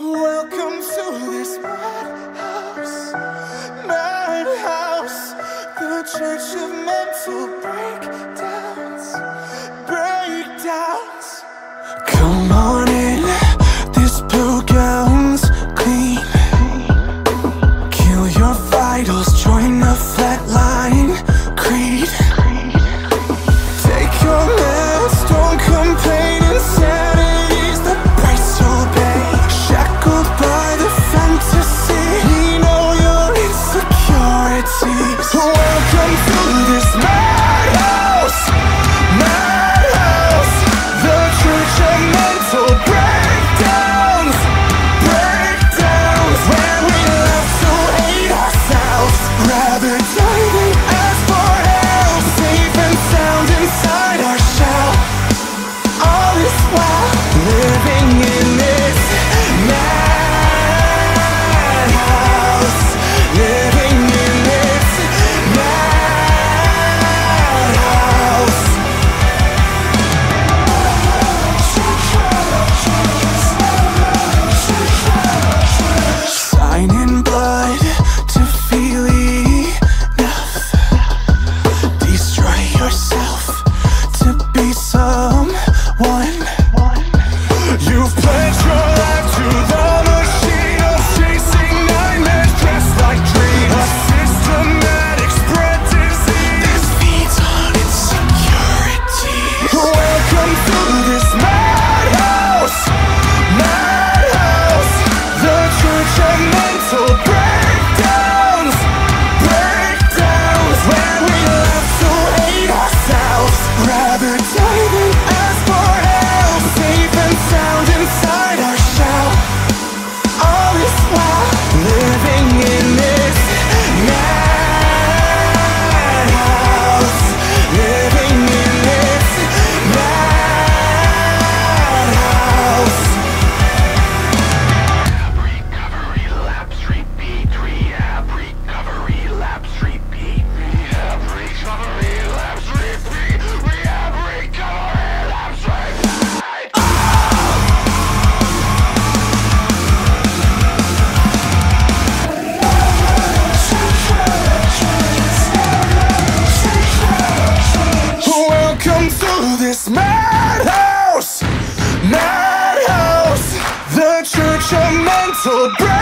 Welcome to this madhouse, madhouse, the church of mental breakdowns, breakdowns. Come on. 있어. Madhouse, madhouse, the church of mental break.